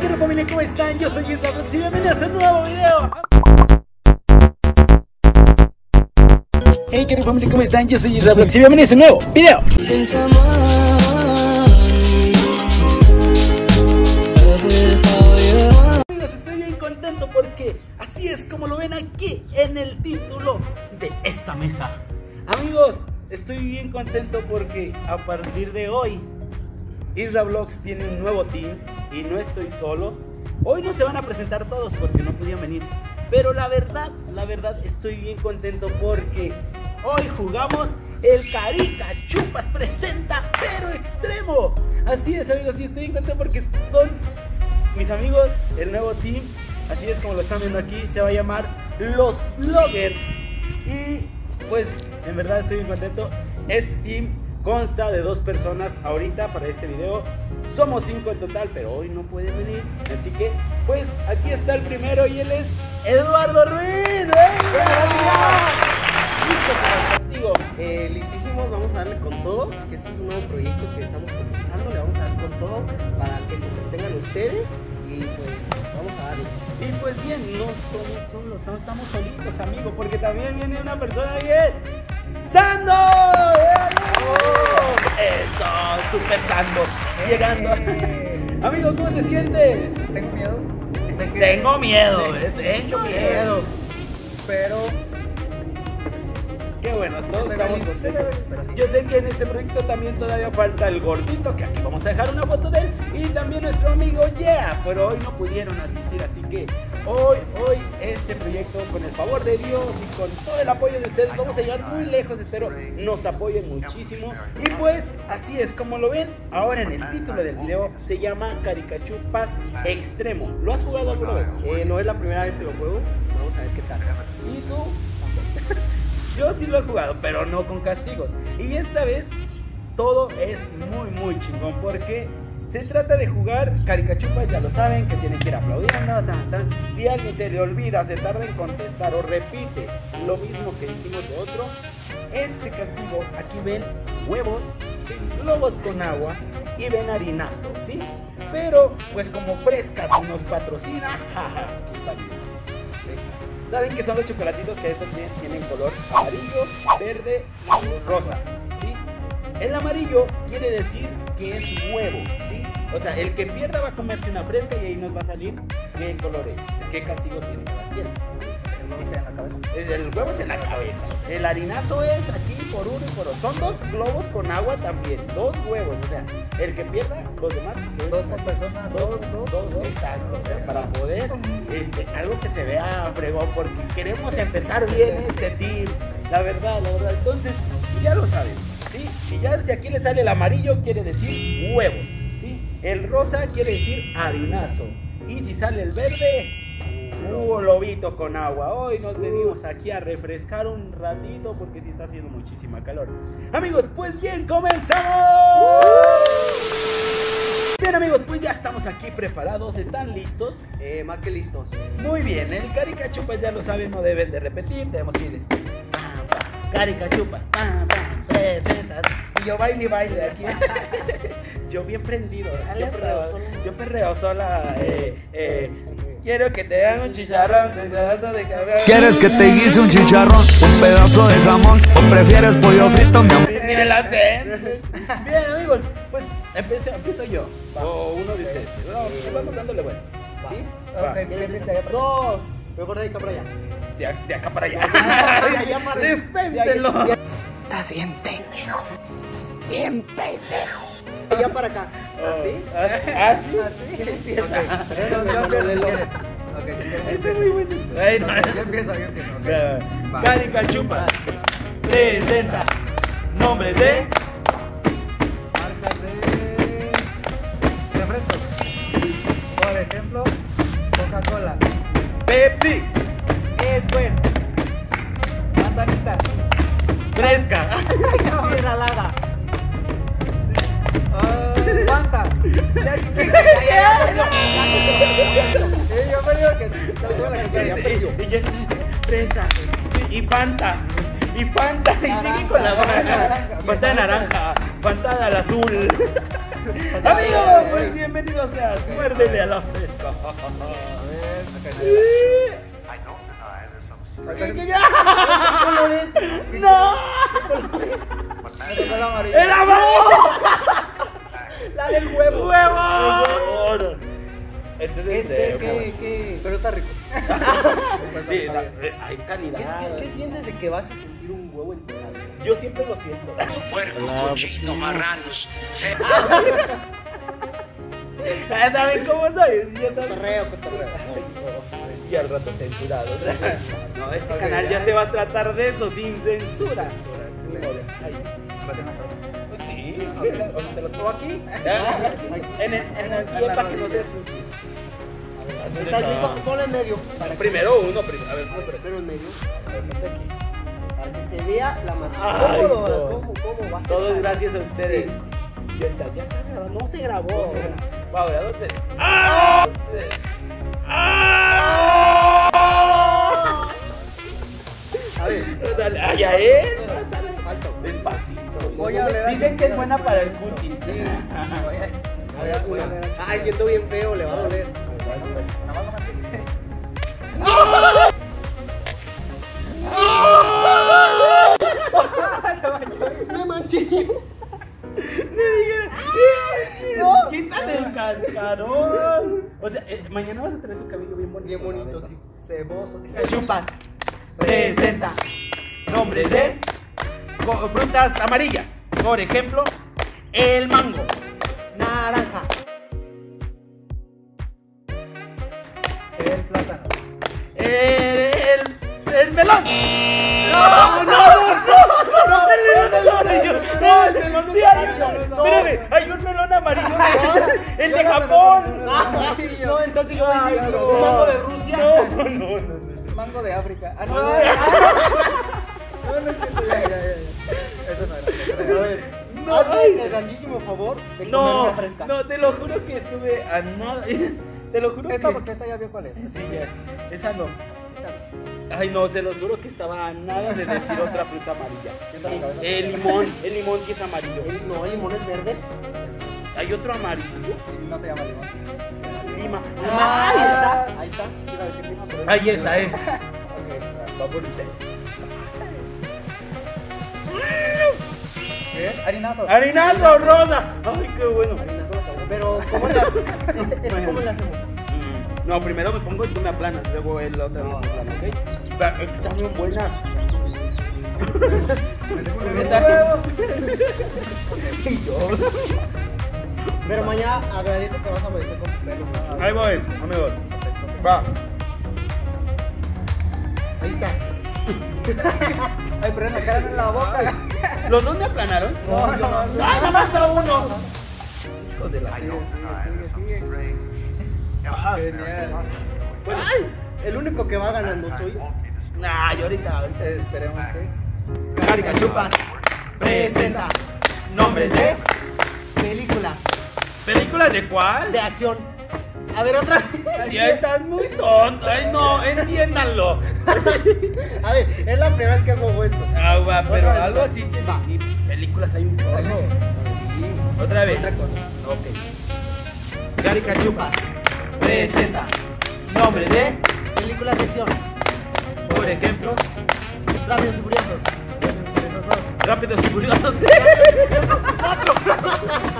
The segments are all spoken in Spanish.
Hey, qué familia, ¿cómo están? Yo soy Isra y bienvenidos a un nuevo video. Hey, qué familia, ¿cómo están? Yo soy Isra y bienvenidos a un nuevo video. Amigos, estoy bien contento porque así es como lo ven aquí en el título de esta mesa. Amigos, estoy bien contento porque a partir de hoy Isra tiene un nuevo team y no estoy solo. Hoy no se van a presentar todos porque no podían venir. Pero la verdad, la verdad estoy bien contento porque hoy jugamos el Carica Chupas presenta pero extremo. Así es amigos, y estoy contento porque son mis amigos, el nuevo team. Así es como lo están viendo aquí, se va a llamar Los Vloggers. Y pues en verdad estoy bien contento. Este team consta de dos personas ahorita para este video. Somos cinco en total, pero hoy no pueden venir. Así que, pues aquí está el primero y él es Eduardo Ruiz. ¡Eh! Listo para el castigo. Eh, listísimos, vamos a darle con todo, que este es un nuevo proyecto que estamos comenzando, le vamos a dar con todo para que se entretengan ustedes y pues vamos a darle. Y pues bien, no somos solos, no estamos solitos, amigo, porque también viene una persona bien. ¡Sando! Eso, super Sando. Llegando. Eh, Amigo, ¿cómo te sientes? Tengo miedo. Tengo miedo, Sí. eh, tengo miedo. Pero Qué bueno, todos Estoy estamos contentos. Yo sé que en este proyecto también todavía falta el gordito, que aquí vamos a dejar una foto de él, y también nuestro amigo Yeah, pero hoy no pudieron asistir, así que hoy, hoy este proyecto, con el favor de Dios y con todo el apoyo de ustedes, vamos a llegar muy lejos, espero nos apoyen muchísimo. Y pues, así es como lo ven, ahora en el título del video se llama Caricachupas Extremo. ¿Lo has jugado alguna vez? eh, no es la primera vez que lo juego, vamos a ver qué tal. ¿Y tú? Yo sí lo he jugado, pero no con castigos. Y esta vez todo es muy, muy chingón porque se trata de jugar caricachupas, ya lo saben, que tienen que ir aplaudiendo, tan, tan. Si alguien se le olvida, se tarda en contestar o repite lo mismo que dijimos de otro, este castigo, aquí ven huevos, globos con agua y ven harinazo, ¿sí? Pero, pues como Frescas nos patrocina, jaja, aquí está bien. Saben que son los chocolatitos que estos tienen, color amarillo, verde y rosa, ¿sí? El amarillo quiere decir que es huevo. O sea, el que pierda va a comerse una fresca y ahí nos va a salir qué color es, qué castigo tiene cada quien. El, el huevo es en la cabeza. El harinazo es aquí por uno y por otro. Son dos globos con agua también. Dos huevos. O sea, el que pierda, los demás. Dos por persona, Dos, dos, dos, dos. exacto. O sea, para poder, este, algo que se vea fregón, porque queremos empezar bien este team. La verdad, la verdad. Entonces, ya lo saben. ¿sí? Y ya si aquí le sale el amarillo, quiere decir huevo. El rosa quiere decir harinazo. Y si sale el verde, Uh, lobito con agua. Hoy nos venimos aquí a refrescar un ratito porque sí está haciendo muchísima calor. Amigos, pues bien, comenzamos. Bien amigos, pues ya estamos aquí preparados, ¿están listos? Eh, más que listos. Muy bien, el caricachupas ya lo saben, no deben de repetir, tenemos que ir. Caricachupas, pam, pam, presentas. Y yo baile y baile aquí. yo bien prendido, yo perreo, yo perreo sola. Eh, eh, quiero que te hagan un chicharrón, te pedazo de cabeza. ¿Quieres que te guise un chicharrón, un pedazo de jamón o prefieres pollo frito, mi amor? Ni me la sé. Bien, amigos, pues empiezo, empiezo yo. O uno de ustedes. No, vamos dándole bueno. ¿Sí? Va. Bien, bien. No, Mejor de que para allá. de, a- de acá para allá. Dispénselo. Estás bien pendejo. Bien pendejo. Ya para acá. ¿Así? Así. Así. ¿Así? ¿Quién empieza? Este es muy bueno. Yo empiezo, yo empiezo. Carica Chupas presenta nombres de Marcas de refrescos. Por ejemplo, Coca-Cola. Pepsi, Escuel. Manzanita. Fresca, Sierra y ya fresa y Fanta y Fanta y sigue con la Naranja. Fanta de naranja, Fanta al azul. Amigo, pues bienvenido seas, muérdele a la fresa. parezca. A ver, acá ¡No! la amarilla. ¡El amarillo! Del huevo. ¡Huevo! Este es el Este, ¿qué, qué? Pero está rico. Sí, la- eh, hay ¿Qué, calidad. qué, qué sientes de que vas a sentir un huevo en tu casa? Yo siempre lo siento. puercos, cochinos, marranos. Se- Ah, ¿Saben cómo soy? Ya saben. Cotorreo. Y al rato censurado. No, este canal ya ya. se va a tratar de eso, sin censura. ¿Te lo pongo aquí? En el, en el pie para que no se. ¿Estás listo? Ponlo en medio. Primero uno, primero. A ver, pero en medio. a ver, ponte aquí. Para que se vea la masa. ¿Cómo. ¿Cómo, ¿Cómo va a ser? Todo es gracias a ustedes. Ya está, ya está grabado. No se grabó. Va. ¡Ah! ¡Ah! A ver, Dale, ¡Ay, a él! Falta. Despacito. Voy a leer Dicen que es buena para el cutis. A, voy a, voy. Ay, siento bien feo, le va a doler. Nada más no me pegué. Me manché. No, quítale el cascarón. O sea, eh, mañana vas a tener tu cabello bien bonito. Bien bonito, sí. Ceboso. Chupas. Presenta. Nombres de frutas amarillas. Por ejemplo, el mango. Naranja. el plátano. El, el, el melón. No, no, no, no, el melón amarillo. No, el melón sí, hay uno. Espérame, hay un melón amarillo. El de Japón. No, entonces yo voy a decir no, un no. mango de Rusia. No, no, no, no. Mango de África. Ah, no. No. No, no es cierto. Ya, ya, ya. Eso no era. A ver, No, hazme el grandísimo favor de No, comerme fresca. no, te lo juro que estuve a nada. Te lo juro Esta que. porque esta ya vio cuál es. Sí, ya. Esa no. Ay, no, se los juro que estaba a nada de decir otra fruta amarilla. El limón, el limón sí es amarillo. El- No, el limón es verde. Hay otro amarillo. No se llama limón. Lima. Ah, ahí está, ahí está. Ahí está, esa. Ok, Va por ustedes. ¿Qué? Harinazo. Harinazo rosa. Ay, qué bueno. Pero, ¿cómo le hacemos? Este, ¿Cómo le hacemos? Mm, No, primero me pongo y tú me aplanas, luego el otro me aplana, ¿ok? Va, Está bien buena. Pero mañana agradece que vas a aparecer con pelo. Ahí voy, amigos. Va. Ay, pero no quedan en la boca. ¿Los dos me aplanaron? No, no, no. ¡Ay, nada más a uno! Hijo de la Sigue, sigue, sigue. Genial. bueno, ¡Ay! El único que va ganando soy yo. Ay, ahorita, ahorita. Esperemos que. Caricachupas presenta nombres de Película películas de cuál? de acción. A ver, otra vez. Ya estás muy tonto. Ay, no, entiéndanlo. A ver, es la primera vez que hago esto. Ah, va, pero Otra vez, algo así que aquí películas hay un chorro. Sí, otra vez. Ok. Caricachupas presenta nombres de, Películas de acción. por ejemplo, Rápidos y furiosos. Rápidos y Furiosos.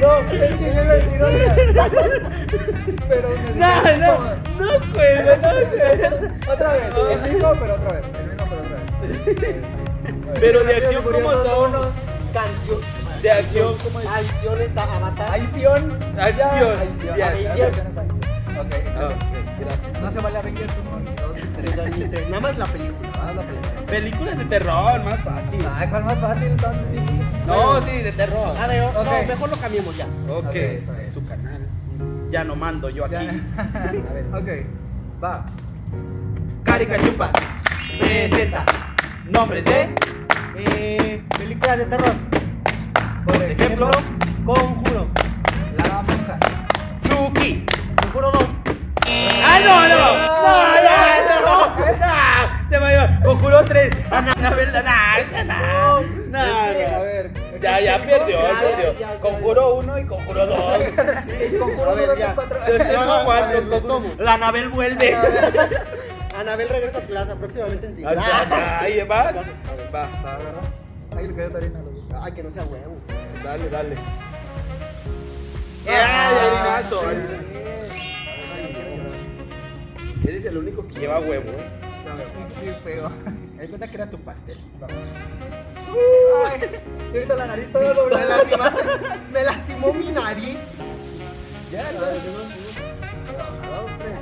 No, es que yo iba a decir otra. Pero me No, no, no cuelga, no cuelga. Otra vez, el mismo, pero otra vez. El mismo, pero otra vez. Pero de acción, ¿cómo son? Canción. De acción, ¿cómo es? Acción está Avatar. Acción. Acción. Acción. Ya, Acción. Ok, Ah, gracias. No se vale Avengers 1 ni 2 ni 3. 2003. Nada más la película. Ah, la película. Películas de terror, más fácil. Ay, ¿cuál más fácil entonces? Sí. No, sí, de terror. A ver, no, Ok. mejor lo cambiemos ya. Ok, Ok, está bien. su canal. Ya no mando yo aquí. Ya. ok, va. Caricachupas presenta nombres de, Eh, películas de terror. Por por ejemplo, Conjuro. La monja. Chucky. Conjuro 2. ¡Ah, no, no! ¡No, ya, no! ¡No! Se va Conjuro 3. Annabelle, no, esa no. No, Es que, a no. ver, Ya, ya perdió, perdió. Conjuro uno y conjuro dos. Conjuro A ver, uno, dos, ya. tres, cuatro. Tengo No, cuatro, a ver, le conjuro- tomo. La Anabel vuelve. Anabel regresa a plaza próximamente en Ay, Sinaloa. ya, Ahí vas. Va, Va, agarra. Ahí le cayó Tarina. Ay, que no sea huevo. dale, dale. Ah, ¡Ay, harinazo! Eres el único que lleva huevo, ¿eh? Qué feo. Me cuenta que era tu pastel. Ay, y ahorita la nariz toda Me doblada. lastimaste. Me lastimó mi nariz. Ya, Dos, tres.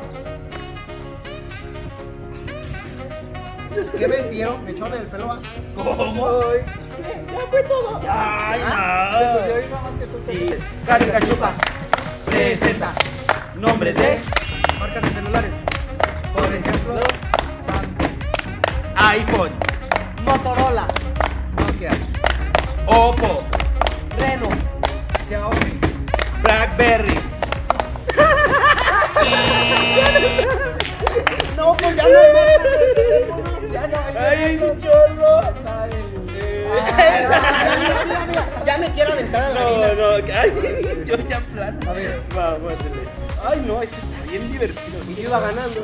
¿Qué me hicieron? Me echaron el pelo. ah. ¿Cómo? Ay, Ya fue todo. ¡Ay, yo no! iba más que tú. Sí, Carica Chupas presenta nombres de Marcas de celulares. iPhone, Motorola. Nokia, Oppo, Reno. Xiaomi, Blackberry. No, pues ya no hay más. Ya no hay ¡Ay, Ya me quiero aventar a la No, harina. no, ay, yo ya plano. A ver. Va, muérdele. Ay, no, este está bien divertido. Y yo iba ganando.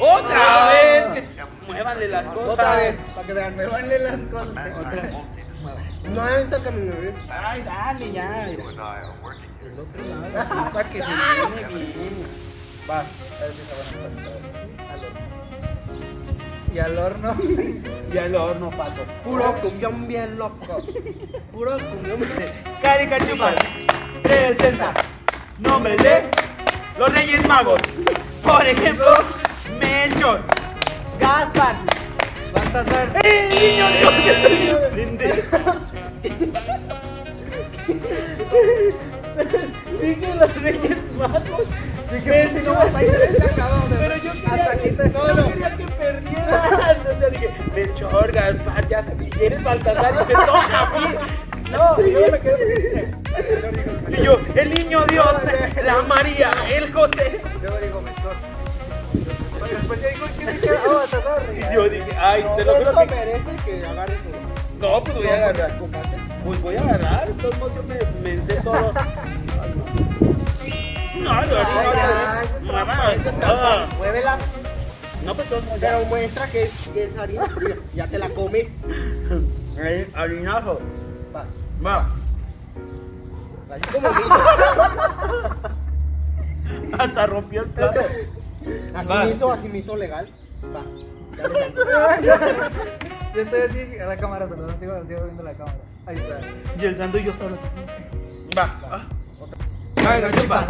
¡Otra vez! Que muévanle las cosas. Otra vez, para que vean. Me vale las cosas. Otra vez. No, que me lo Ay, dale, ya. El otro lado, así, para que se viene bien. Va, a ver si se van a Y al horno. Y al horno, pato. Puro cumbión bien loco. Puro cumbión bien. Carica Chupas presenta nombres de los Reyes Magos. Por ejemplo, Melchor. Gaspar. Baltasar. ¡El niño Dios! Bien pendejo. Dije los Reyes Magos. Dije, si no vas a ir. Pero yo quería, aquí te no, yo quería que perdieras. O sea, dije, Melchor, Gaspar, ya sabes, y eres Baltasar y te toca a mí. No, yo me digo, Y yo, el niño Dios, la María, el José. Yo digo mejor. Y yo dije, ay, te lo que. merece que. No, pues voy a agarrar. Pues voy a agarrar, modos yo me, me todo. No, no, no, Muévela. no, pues ya. Pero muestra que es, que es harina. Mira, Ya te la comes. Eh, Harinazo. Va. Va. Así como me hizo. Hasta rompió el plato. Así Va. me hizo, así me hizo legal. Va. Ya le. Yo estoy así a la cámara, solo sigo, sigo viendo la cámara. Ahí está. Y el Dando y yo solo. Va. Ah. Caiga, chupas.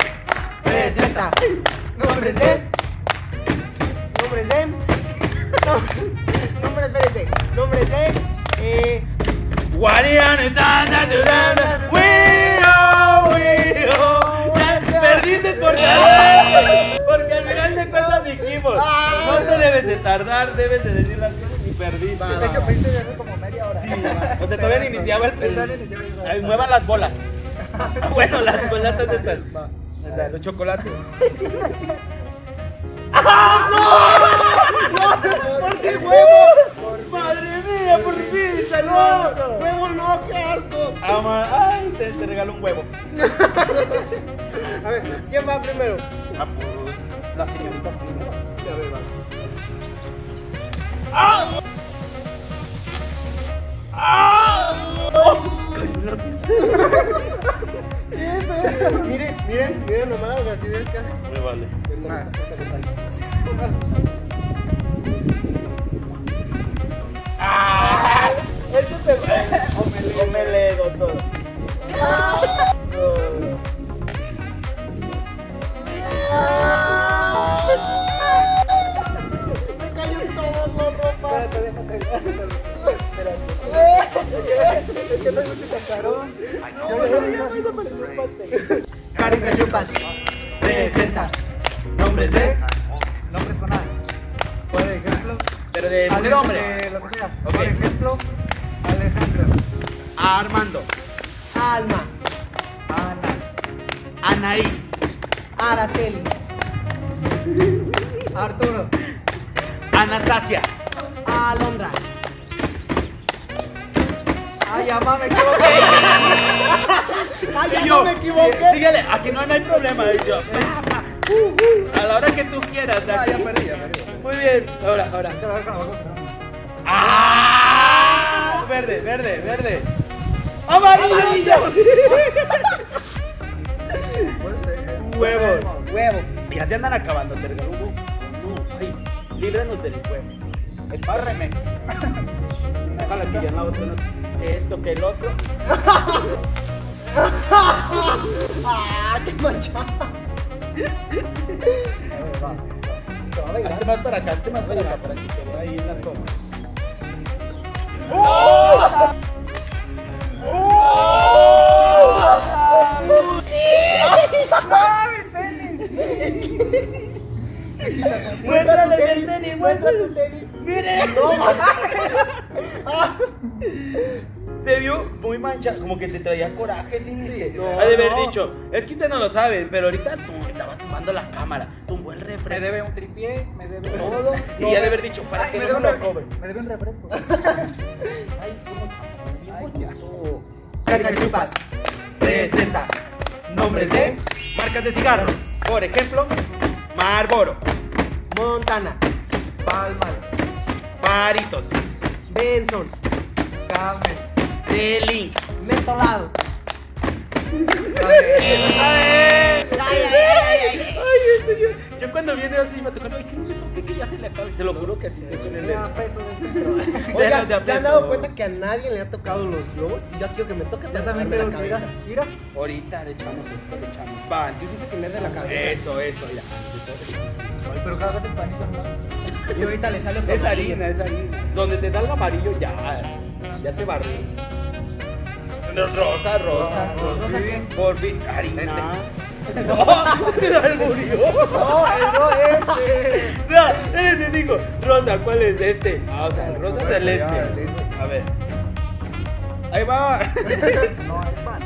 Presenta. Nombres de. Nombres de. Nombres, espérate. Nombres de. Eh. Guardián está ayudando. Wiro, wiro. Perdiste porque, porque dijimos. No te debes de tardar, debes de decir las cosas y perdiste. De hecho, pediste desde como media hora. Sí, o sea, todavía ni iniciaba el. El- muevan las bolas. bueno, las bolatas estas. Los chocolates. ¡Ah, no! ¡No! ¡Por qué huevo! ¡Madre mía, por fin! ¡Saludos! ¡Huevo no, qué asco! Ama- ¡Ay! Te, te regalo un huevo. A ver, ¿quién va primero? Ah, pues, las señoritas primero. A ver, va. ¡Ah! ¡Oh! Cayó la mesa. Miren, miren, miren nomás las brasileñas que hacen. Me vale. ¡Ah! Este pegó. O me le doctor. Me Es que presenta nombres de. Nombres con A. Por ejemplo. Pero de mujer hombre. lo que sea. Por ejemplo, Alejandro. Armando. Alma. Ana. Anaí. Araceli. Arturo. Anastasia. Alondra. Ay, ya, ma, me equivoqué. Ay, ya no me equivoqué. sí, síguele, aquí no, no hay problema. Yo, a la hora que tú quieras. Ah, aquí. ya perdí, ya perdí. Muy bien, ahora, ahora. ¡Ah! Verde, verde, verde. ¡Amarillo! Puede ser. Huevo. Huevo. Ya se andan acabando, Tergalumo. No, ay, líbranos del huevo. Embárreme. Ojalá que ya la otra no. Que esto, que el otro. Ah, qué manchado. Va. Hazte más para acá, hazte más para acá, para que vea ahí la toma. Muéstrale el tenis, muestra tu tenis. ¡Miren! Se vio muy manchado, como que te traía coraje, ¿sí? no, ha de haber no. dicho, es que ustedes no lo saben, pero ahorita tú estaba tumbando la cámara, tumbó el Me refresco. debe un tripié, me debe todo. Y ya de haber dicho, para Ay, que me no debe me un lo cobre. Me debe un refresco. Ay, cómo bien bonito. Presenta nombres de marcas de cigarros. Por ejemplo, Marlboro, Montana. Palmal. Paritos, Benson. Camel. Deli. Mentolados. Ay, este yo, yo cuando viene así me toca, ay, que no me toque, que ya se le acabe. Te lo juro que así estoy con el Mira, peso del centro. De los de Oigan, a ¿se han dado cuenta que a nadie le ha tocado los globos? Y yo quiero que me toque Ya también me la cabeza. Mira. Ahorita le echamos, le echamos. Van. Yo siento que me la cabeza. Eso, eso, mira. Ay, pero cada vez el pan más. Y ahorita le sale Es harina, es harina. Donde te da el amarillo, ya. Ya te barré. No, Rosa, rosa. Rosa, rosa. Por fin, harina. No, el murió. No, el no este. No, ese digo, rosa, ¿cuál es este? Ah, o sea, el rosa Ya, celeste. ya. A ver. Ahí va. No, hay pan.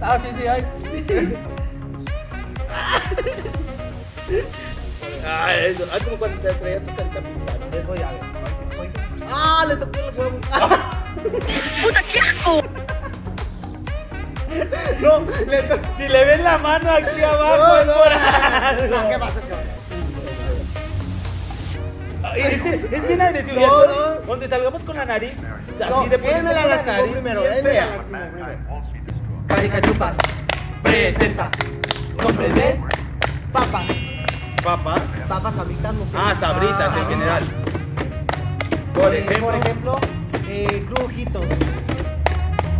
Ah, sí, sí, hay. Ah, eso. Ah, como cuando te traías tu carita pintada. Les voy a ver. ¡Ah! Le toqué el huevo. No, le. Si le ven la mano aquí abajo, No, es no, por no, algo. ¿qué pasó? ¿Qué pasó? Ay, Es, bien agresivo. No, no. Donde salgamos con la nariz. No, Así de la la lastimó primero. Caricachupas. Presenta. Nombres de Papas. papas. Papas sabritas, no sé. Ah, sabritas en general. Por ejemplo. Por ejemplo, eh, crujitos.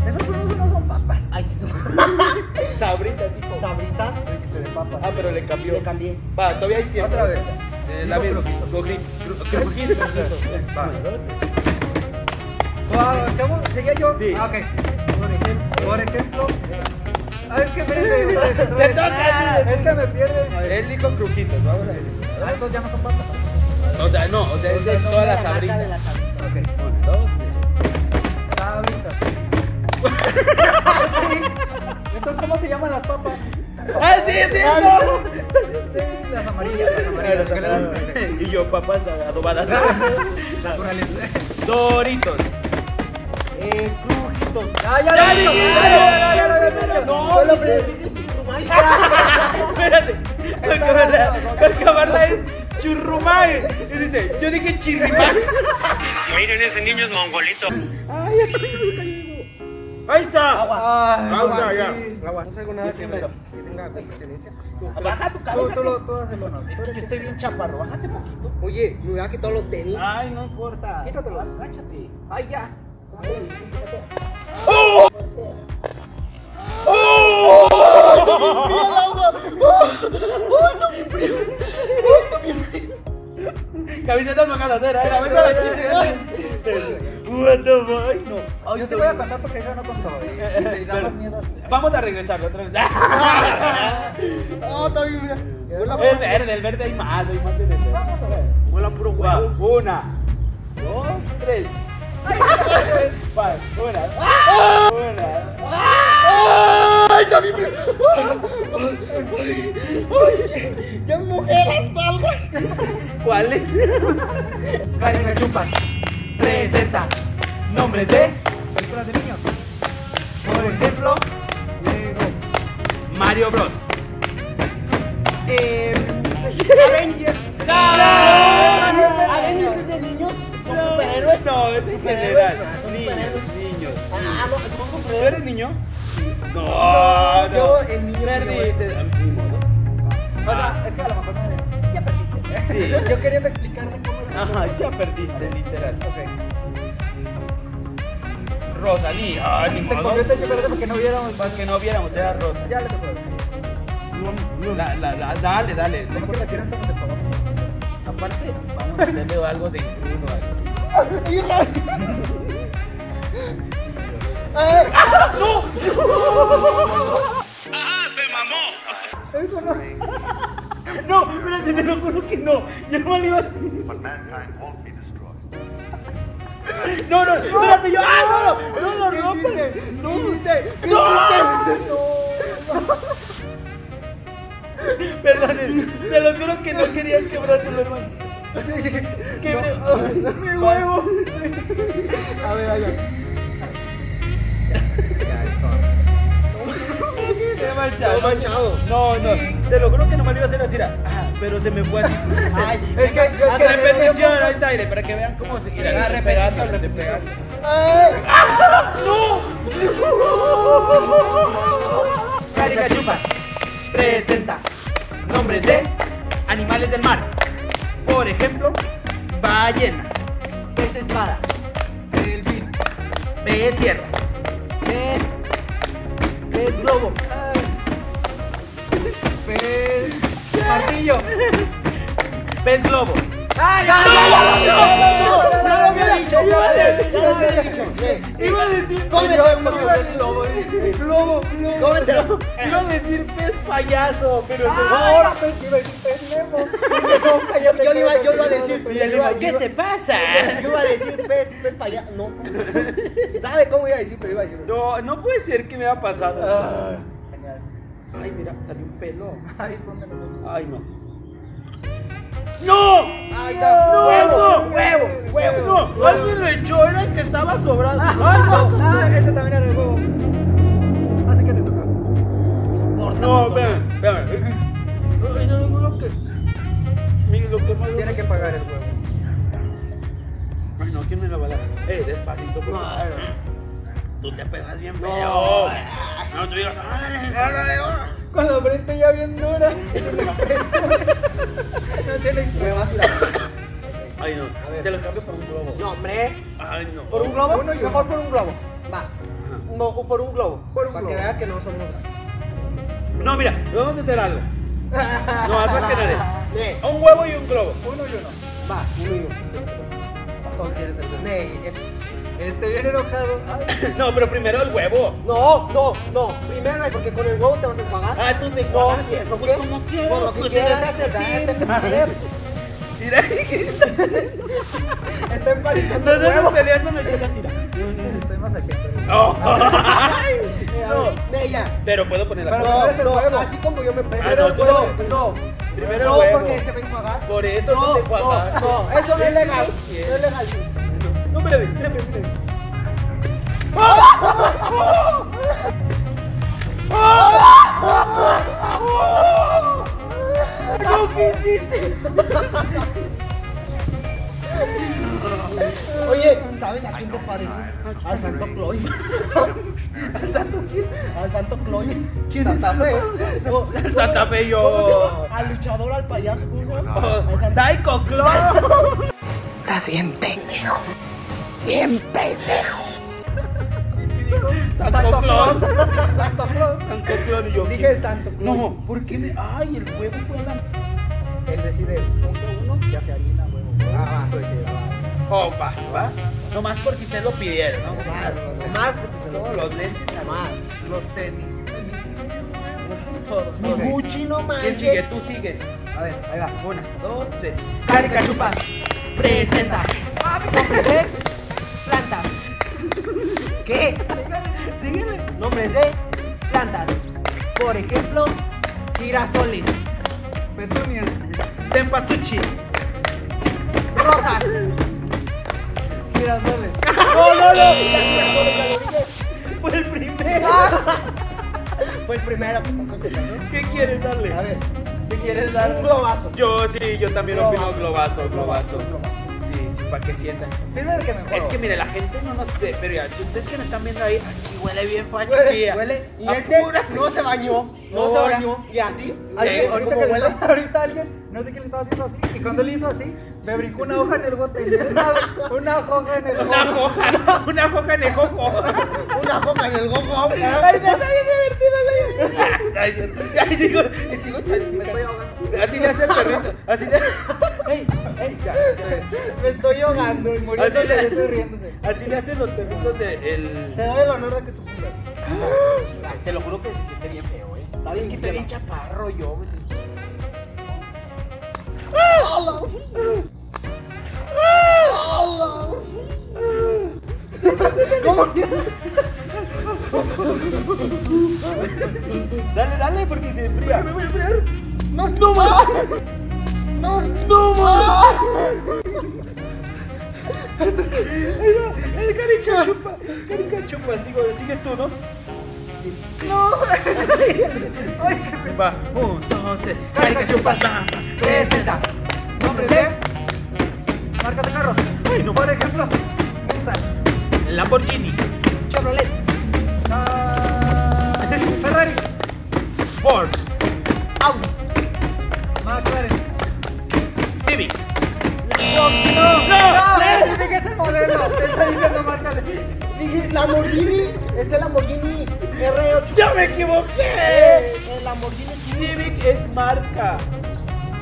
Esos son, no son papas. Ay, sí son. Sabritas, dijo. Sabritas. Dijiste de papas. Ah, pero le cambió. Le cambié. Va, todavía hay tiempo. Otra vez. Eh, la misma. Crujitos. Cru- Crujitos. Va. Ah, ¿Cómo? ¿Seguía yo? Sí. Ah, ok. Por ejemplo. Por ejemplo. Ah, es que me dice. Te toca, Es que me pierde. Él dijo crujitos, vamos a decir. Ah, estos ya no son papas. O sea, no, o sea, es de todas las sabritas. Entonces, ¿cómo se llaman las papas? ¡Ah, sí, es cierto! Sí, Las amarillas, las amarillas. le dan- Y yo, papas adobadas. Naturales. Doritos. Eh, crujitos. Ah, ya. Ya, ya. No, churrumay. Espérate. Acabarla, acabarla es churrumay. Y dice, yo dije chirrimay. Miren, ese niño es mongolito. Ahí está. Ay, Agua, ya. sí. ¿No traigo nada que, pertenencia? Baja tu cabeza. tú hazlo, no. Es que yo estoy bien chaparro. Bájate poquito. Oye, me hubiera quitado los tenis. Ay, no importa. Quítatelos. Agáchate. Ay, ya. Camisetas magadadera, era venga la What the fuck? No. Yo te voy a contar porque yo no contó. Y da más miedo. Vamos a regresar otra vez. Oh, está bien, mira. El verde, el verde hay más, hay más de verde. Vamos a ver. huele a puro huevo. una, dos, tres. Una, una. ¡Ay, también, mira! ¡Ay! ¡Ay! ¡Ya mojé las nalgas! ¿Cuál es? Caricachupas. Presenta nombres de Películas de niños. Por ejemplo, Mario Bros. Eh, Avengers. Avengers es de niños. Son superhéroes. No, es en general. Niños, niños. Ah, no, ¿Tú eres niño? No, no. yo en niño Perdiste. Ni modo. O sea, es que a lo mejor no Ya perdiste. Sí. Yo queriendo explicarme cómo era. Ajá, ya perdiste, literal. Ok. Rosalía. Ah, ni Te modo. comió el chocolate porque no viéramos. Para que no viéramos, era Rosa. Ya le tocó. La, la, la, dale, dale. ¿Cómo que me tiran todos de favor? Aparte, vamos a hacerle algo de incluso algo. ¡Ah, se mamó! Eso no. No, espérate, te lo juro que no. Yo no me lo iba a decir. No, no, espérate, yo. ¡Ah, no! ¡No lo rompes! ¿Qué hiciste? ¿Qué ¡No! hiciste? Perdón, te lo juro que no quería quebrarte los manos. Que me... mi huevo. A ver, a manchado. Todo manchado. No, no, te lo juro que no me lo iba a hacer así. era, ah, pero se me fue así. Ay, Es que es que repetición, ahí está, aire, para que vean cómo se irá Ah, repegando, repetición, repegando. Carica Chupas presenta nombres de animales del mar. Por ejemplo, ballena, Pez espada. Delfín. pez tierra, Pez. Pez globo. Pez. Martillo. pez globo. ¡Ay, ¡Ya, ya, ya, ya lo había dicho! Iba a decir- lo había dicho. Iba a decir ¿Cómo pez se globo, llama? iba a decir- Globo, globo, globo. Cómetelo. Iba a decir pez payaso, pero Ahora pez, iba a decir pez. No, cállate, Yo le iba- yo iba a decir- ¿qué te pasa? Yo iba a decir pez, pez payaso. No. ¿Sabe cómo iba a decir? Pero iba a decir. No, no puede ser que me haya pasado. Ah. Ay, mira, salió un pelo. Ay, son de. Ay, no. ¡No! Está. ¡No! Huevo, no. huevo, huevo. No, alguien lo echó, era el que estaba sobrando. ¡Ay, no! Ah, ese también era el huevo. Así que te toca. No, espérame, espérame. Ay, no, no, lo que. Mira, lo que más. Tiene que pagar el huevo. Ay, no, ¿quién me lo va a dar? Eh, despacito, por No, favor. Tú te pegas bien feo. No. No, tú digas, órale, órale, órale. Con la frente ya bien dura. No tiene Me vas a ir a- Ay, no. Se lo cambio por un globo. No, hombre. Ay, no. ¿Por un globo? Mejor por un globo. Va. No, o por un globo. Por un Para globo. que vea que no somos. No, mira, vamos a hacer algo. No, haz que nadie. Un huevo y un globo. Uno y uno. va, uno y uno. Todos quieres Este bien enojado. Ay, No, pero primero el huevo. No, no, no. Primero es porque con el huevo te vas a enjuagar. Ah, tú te No, enjuagas. ¿y eso Pues qué? como quieras, Por lo que pues quieras, eres ese cállate, fin. madre. Mira, Está empanizando el nos huevo. estamos peleando, no llegas, mira. Estoy masajeando. No. No, ya. Pero puedo poner la Pero. No, no, así como yo me Ah, primero no, tú no. No, Primero no, porque se va a enjuagar. Por eso No, te no, enjuagas. no, eso no es legal. No es legal. No, espérame, espérame, espérame. No, ¿qué hiciste? Oye, ¿sabes a quién te parece? Al Santo Cloy. ¿Al Santo quién? Al Santo Cloy. ¿Quién es Santa Fe. El Santa Fe ¿Cómo se yo. Al luchador, al payaso, Psycho Clown. Estás bien pendejo. Bien pendejo. Santo Santo Claus. Santo Claus. Santo Claus y yo. Dije ¿quién? Santo Claus. No, ¿por qué me.? Ay, el huevo fue a la. Él decide punto uno, ya sea harina, huevo. Ah, va. Pues sí, va. Oh, va, va. Nomás porque ustedes lo pidieron, ¿no? Más, más, porque se lo los lentes. Más. Los tenis. Todos. Mi. Gucci no manches. ¿Quién sigue? Tú sigues. A ver, ahí va. Una, dos, tres. Carica Chupas presenta. ¿Qué? Síguele. Nombres de plantas. Por ejemplo, girasoles, Petunias. Tempasuchi. rosas. Girasoles. No, no, no. fue el primero. Fue el primero. ¿Qué quieres darle? A ver, ¿Qué quieres dar? un globazo. Yo sí, yo también opino globazo, globazo. globazo. Sí, para que sientan. Sí, es el que mejor. Es que mire, la gente no nos ve, pero ya, ustedes que nos están viendo ahí, aquí huele bien facho. Huele. Huele. Y este pura- no se bañó. No, No, se bañó. Y así. Alguien- Sí, ahorita, ¿cómo que le huele? estaba- ahorita alguien, no sé quién le estaba haciendo así, y cuando le hizo así, me brincó una hoja en el bote. Una, una hoja en el Una bote. hoja, una hoja en el jojo. Una foca en el gogo. Ay, está bien divertido, güey. Ay, ay, sigo, y sigo Me estoy ahogando. Así le hace el perrito. Así le. Ey, ey, ya. Me estoy ahogando. Y muriéndose, Así le- riéndose. Así le hacen los perritos de Te el. doy el honor de te lo juro que se siente bien feo, eh. Está bien que estoy bien chaparro yo, güey. ¿Cómo quieres? Dale, dale, porque se enfría. Me voy a enfriar. No, no, ma. No, no, ma. Ay, no, el carica chupa. Carica chupa, sigo, sigues tú, ¿no? No. Va, un, dos, tres. Carica chupa. va. Presenta. Nombres de marcas de carros. Ay, no. Por ejemplo, Nissan, Lamborghini, Chevrolet, ah, Ferrari, Ford, Audi, McLaren. Civic. No, no, no. no, Civic es el modelo. Te está diciendo marcas de. Dije Lamborghini. Este es Lamborghini R8. ¡Ya me equivoqué! El Lamborghini Civic es marca.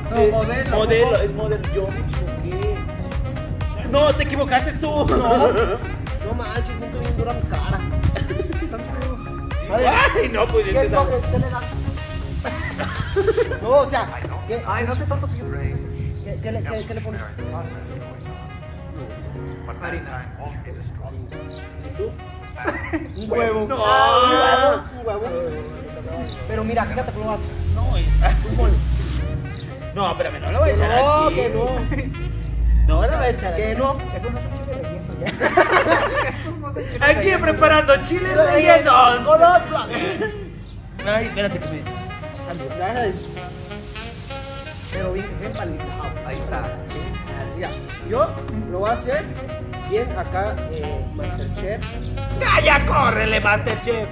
No, Eh, modelo. Modelo, es modelo. Yo me equivoqué. No, te equivocaste tú. No. No manches, siento bien dura mi cara. Ay, no, pues ¿qué este escoges? ¿Qué le das? No, o sea, ¿qué, Ay, no sé tanto fío. qué, qué le, qué, qué le pones? ¿Y tú? Un huevo. No. Ah, un huevo. Un huevo. Pero mira, fíjate cómo vas. No, es- No, espérame, no lo voy a echar No, aquí. que no. No lo voy a echar Que no. Eso no es chile relleno ya. Eso no es chile Aquí relleno. preparando chiles rellenos. Con los Ay, espérate que me. Pero bien, bien palizado. Ahí está. Mira, yo lo voy a hacer bien acá, eh, Masterchef. ¡Calla, córrele, Masterchef!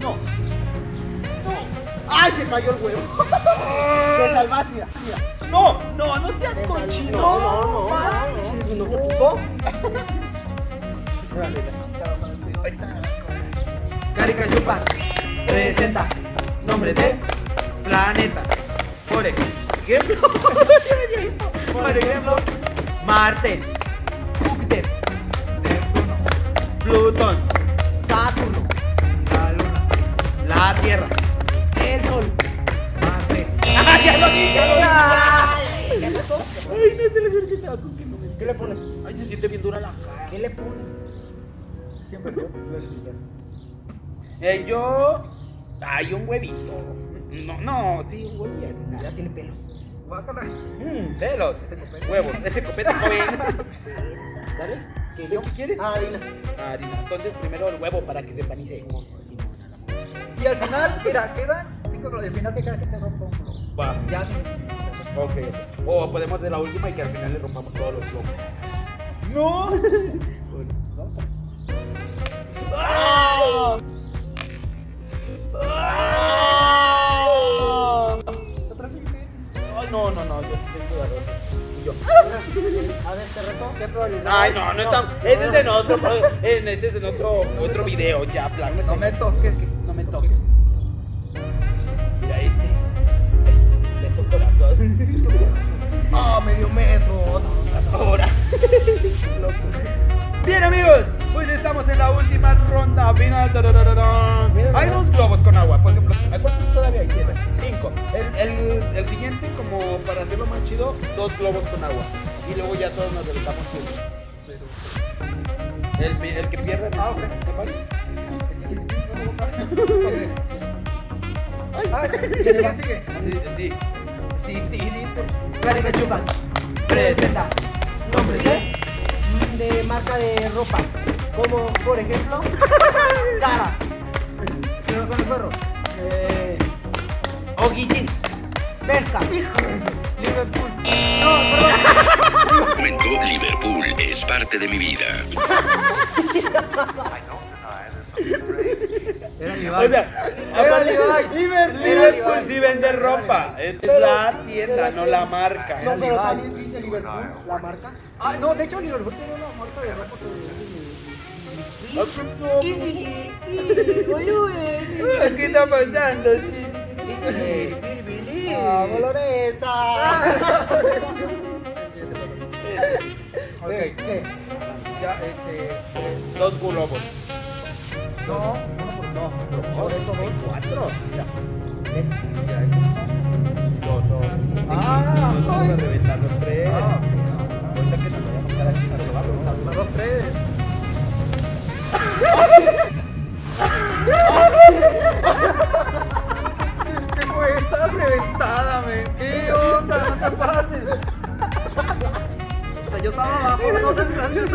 No. ¡Ay, se cayó el huevo! Te salvaste, mira. No, no, no seas cochino. No, no, no. manches. No, no se puso. Está. Carica Chupas presenta nombres de planetas. Por ejemplo, por ejemplo, Marte, Plutón, Saturno. la Luna, la Tierra, el Sol, Marte. ¡Ah, ya lo dije! Ay, ¿Qué pasó? Ay, no se le que con que no me- ¿Qué le pones? Ay, se siente bien dura la cara. ¿Qué le pones? ¿Quién perdió? Eh, yo. Ay, un huevito. No, no, sí, un harina. Ya tiene pelos. Guácala. Mmm, pelos. Huevos. Ese copete joven. Dale. ¿Qué, yo, ¿Qué quieres? Ah, harina. Ah, harina. Entonces, primero el huevo para que se empanice. Y al final, mira, quedan cinco. Al final que cada quien se rompa un globo. Va. Ya sí. Ok. O podemos hacer la última y que al final le rompamos todos los globos. ¡No! Bueno, vamos a-. Ay, no, no, no, yo sí soy cuidadoso. Y yo. A ver, te reto. ¿Qué probabilidad? Ay, no, no está. Ese es en otro, en ese es en otro, otro video, ya, plan. No me toques. no me toques. Mira este. Es, beso corazón. Ah, medio metro. Ahora. Bien, amigos, pues estamos en la última ronda final. Hay dos globos con agua, por ejemplo. ¿a ¿Cuántos todavía hay? Siete. Cinco. El, el, el siguiente, como para hacerlo más chido, dos globos con agua. Y luego ya todos nos levantamos uno. El, el que pierde. Ah, ok. ¿Qué vale? Ah, sigue, sigue. Sí, sí. Sí, dice. Carica Chupas presenta nombres de De marca de ropa. Como por ejemplo, Sara. Cuidado con el perro. Eh, O'Higgins. Pesca. Liverpool. Momento Liverpool es parte de mi vida. Era O Levi. sea, Era Levi's. Liverpool, Era Liverpool Levi's. sí vende ropa. Es la tienda, no la marca. No, pero Levi's. también dice Liverpool, la marca. Ah, no, de hecho Liverpool tiene una marca de ropa ¿Qué está pasando? Sí. Ah. Ok, ¿Qué? ya, este... eh, Dos globos. No, uno por No, por eso dos. Cuatro. Ya. Dos, dos. Ah, Nos vamos a reventar los tres. Ah, Ahorita que nos vayamos a llevarlo. Son los tres. ¿Qué, ¿Qué fue esa reventada, men? ¿Qué onda? No te pases. O sea, yo estaba abajo, no sé si sabes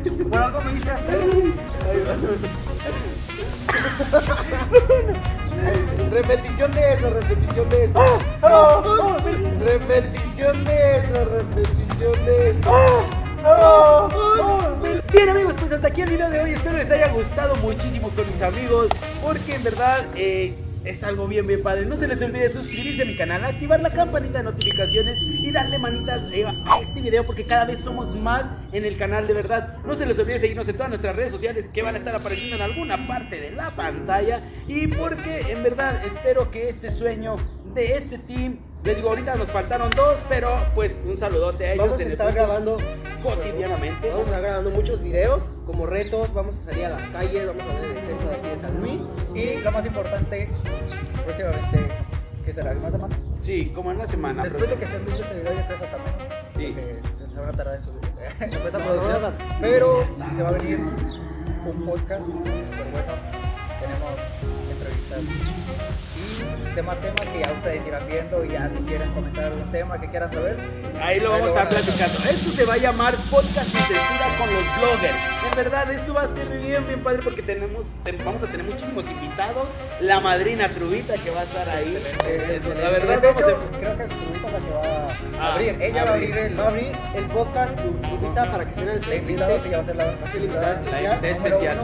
que. Por algo me hice así. Repetición de eso, repetición de eso. Repetición de eso, repetición de eso. Bien amigos, pues hasta aquí el video de hoy. Espero les haya gustado muchísimo con mis amigos. Porque en verdad eh, es algo bien, bien padre. No se les olvide suscribirse a mi canal, activar la campanita de notificaciones y darle manita arriba a este video porque cada vez somos más en el canal de verdad. No se les olvide seguirnos en todas nuestras redes sociales que van a estar apareciendo en alguna parte de la pantalla. Y porque en verdad espero que este sueño de este team, les digo, ahorita nos faltaron dos, pero pues un saludote a ellos. Vamos a en estar grabando cotidianamente. Vamos a estar grabando muchos videos como retos, vamos a salir a las calles, vamos a ver el centro de aquí de San Luis. Y lo más importante, próximamente, ¿qué será? ¿Una semana? Sí, como en la semana. Después de que estén viendo este video, creo que hasta menos. Sí. Porque se van a tardar en subir. Después producción. Pero se va a venir un podcast súper bueno. Tenemos entrevistas demás temas que ya ustedes irán viendo. Y ya si quieren comentar algún tema que quieran saber, Ahí lo vamos a estar platicando. Esto se va a llamar Podcast sin censura con los bloggers. En verdad, esto va a ser bien, bien padre porque tenemos, te- vamos a tener muchísimos invitados. La madrina Trubita que va a estar ahí. Eh, eso, La verdad, de vamos hecho, a- creo que Trubita es la que va Ah, a abrir. Ella va a abrir el. Va a abrir el podcast Trubita para que sean el sí, ella va a ser la, invitada especial.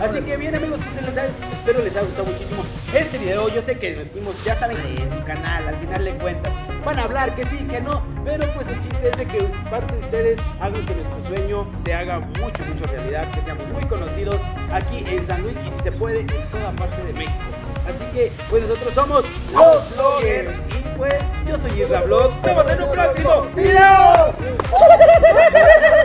Así que bien amigos, pues les ha- espero les haya gustado muchísimo este video. Yo sé que lo hicimos, ya saben, en su canal, al final le cuentan van a hablar que sí, que no, pero pues el chiste es de que parte de ustedes hagan que nuestro sueño se haga mucho, mucho realidad, que seamos muy conocidos aquí en San Luis y si se puede en toda parte de México. Así que, pues nosotros somos los bloggers y pues yo soy Isla Blogs. Nos vemos en un próximo video.